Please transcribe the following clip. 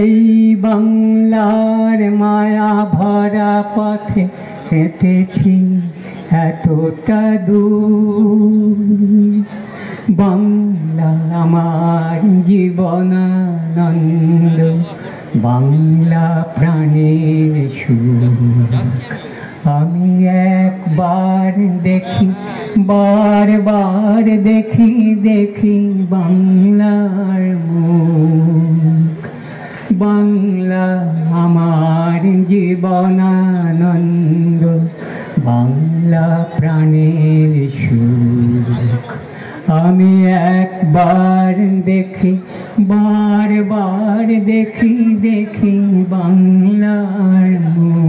এই বাংলার মায়া ভরা পথে হেঁটেছি এতটা দূর। বাংলা আমার জীবনানন্দ, বাংলা প্রাণের সুখ। আমি একবার দেখি, বারবার দেখি দেখি বাংলা বাংলা আমার জীবনানন্দ বাংলা প্রাণের সুখ আমি একবার দেখি বারবার দেখি দেখি বাংলার মুখ